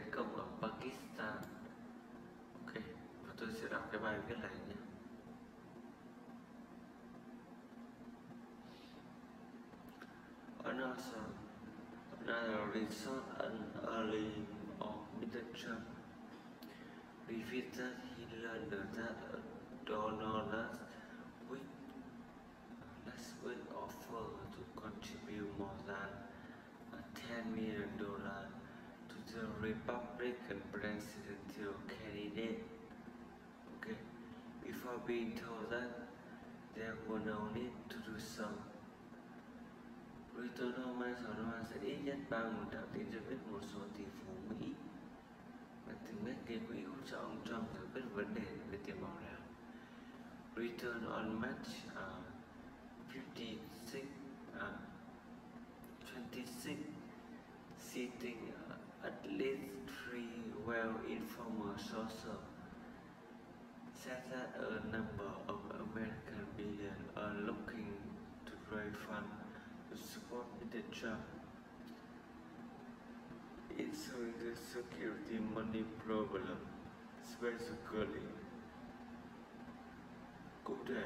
tấn công ở Pakistan ok và tôi sẽ đọc cái bài viết này nhé Another, another resort and early of Mr. Trump revealed he learned that Donald week last week offered to contribute more than $10 million to the Republican presidential candidate. Okay, before being told that there were no need to do so. Return May sau đó sẽ ít nhất ba nguồn đạo số tỷ phú Trump. Reuters on March uh, 56, uh, 26, citing uh, at least three well-informed sources, said that a number of American billionaires are looking to raise funds to support the Trump. It's the security money problem, specifically. Cụ thể,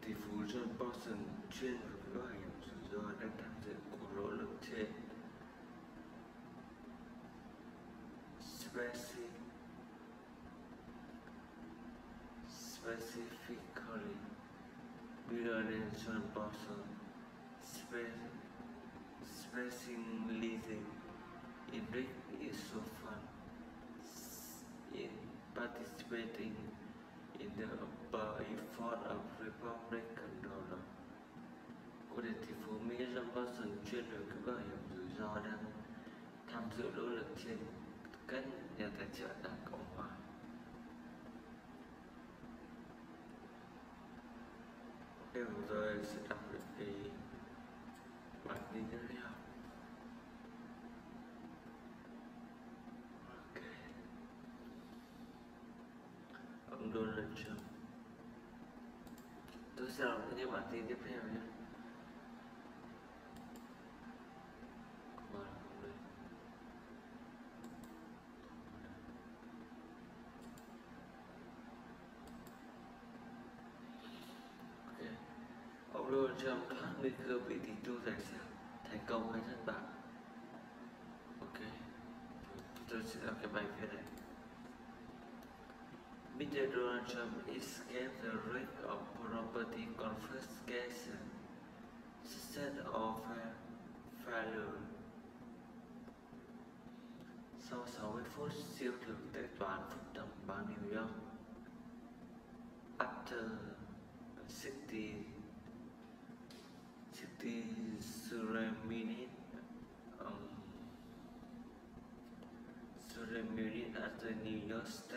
tỷ phú John Paulson chuyên về cuộc nỗ lực trên. Specific, specifically, billionaire John Paulson specializing in risk issue fund in participating in the effort of Republican dollar. Cô đề tỷ phú Mỹ John Paulson chuyên về quỹ bảo hiểm rủi ro các nhà tài trợ đảng Cộng hòa. Em rồi sẽ đọc được cái bản tin tiếp theo. Ok. Ông Donald Trump. Tôi sẽ đọc những bản tin tiếp theo nhé. Mời ông lên. Ok. Ông trong thoát nguy cơ bị tình tu tài sản thành công hay thất bại? Ok. Tôi sẽ đọc cái bài viết này. Mr. Donald Trump escaped the risk of property confiscation. Instead of failure. Sau 60 phút siêu thực tại tòa phúc thẩm bang New York, after 60 60 minutes um, minutes after New York State